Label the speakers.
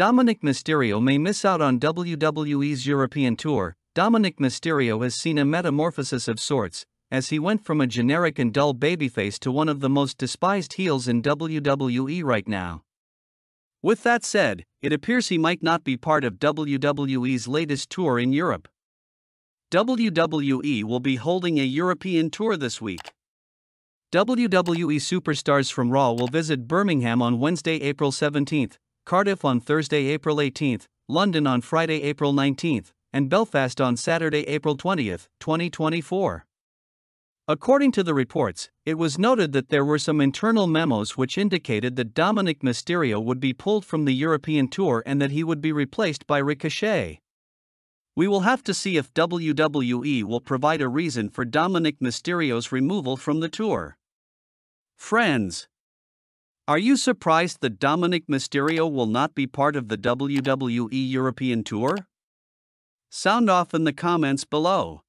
Speaker 1: Dominik Mysterio may miss out on WWE's European tour. Dominik Mysterio has seen a metamorphosis of sorts, as he went from a generic and dull babyface to one of the most despised heels in WWE right now. With that said, it appears he might not be part of WWE's latest tour in Europe. WWE will be holding a European tour this week. WWE superstars from Raw will visit Birmingham on Wednesday, April 17th, Cardiff on Thursday, April 18th, London on Friday, April 19th, and Belfast on Saturday, April 20th, 2024. According to the reports, it was noted that there were some internal memos which indicated that Dominik Mysterio would be pulled from the European tour and that he would be replaced by Ricochet. We will have to see if WWE will provide a reason for Dominik Mysterio's removal from the tour. Friends, are you surprised that Dominik Mysterio will not be part of the WWE European tour? Sound off in the comments below.